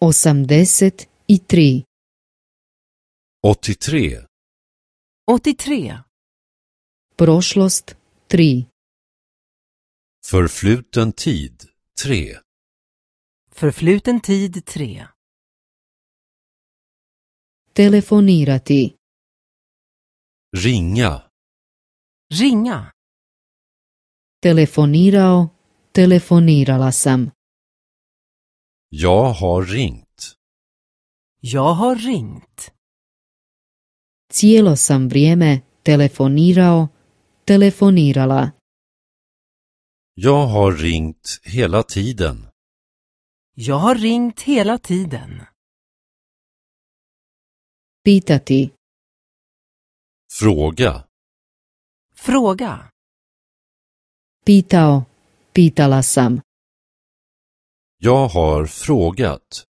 83. 83. 83. Prošlost 3. Förfluten tid 3. Förfluten tid 3. Telefonirati. Ringa. Ringa. Telefonirao, telefonirala sam. Jag har ringt. Jag har ringt. Cijelo sam vrijeme telefonirao, telefonirala. Jag har ringt hela tiden. Jag har ringt hela tiden. Pitati. Fråga. Fråga. Pitao, pitala sam. Jag har frågat.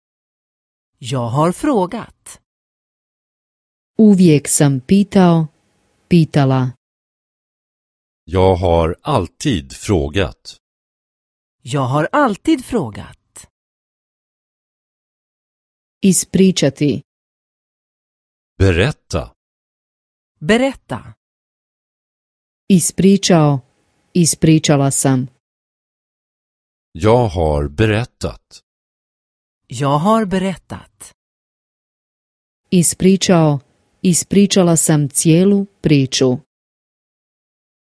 Jag har frågat. Uvijek sam pitao, pitala. Jag har alltid frågat. Jag har alltid frågat. Ispričati. Berätta. Berätta. Ispričao, ispričala sam. Jag har berättat. Jag har berättat. Ispričao, ispričala sam cijelu priču.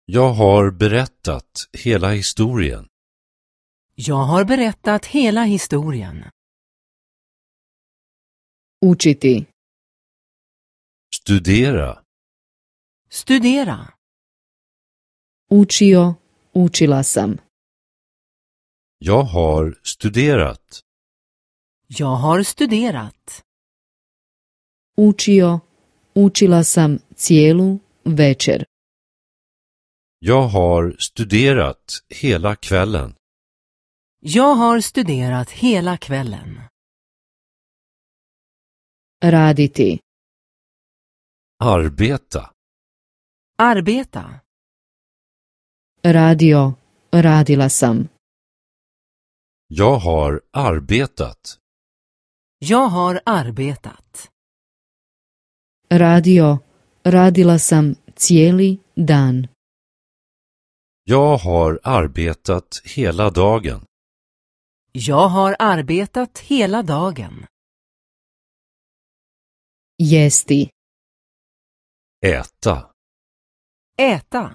Jag har berättat hela historien. Jag har berättat hela historien. Učiti. Studera. Studera. Učio, učila sam. Jag har studerat. Jag har studerat. Učio, učila sam cijelu večer. Jag har studerat hela kvällen. Jag har studerat hela kvällen. Raditi. Arbeta. Arbeta. Radio, radila sam. Jag har arbetat. Jag har arbetat. Radio, radila sam cijeli dan. Jag har arbetat hela dagen. Jag har arbetat hela dagen. Jesti. Äta. Äta.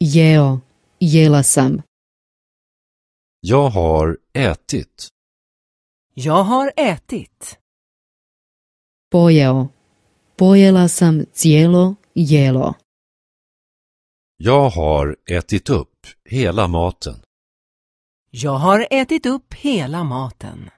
Jeo, jela sam. Jag har ätit. Jag har ätit. Pojeo, pojela sam cijelo jelo. Jag har ätit upp hela maten. Jag har ätit upp hela maten.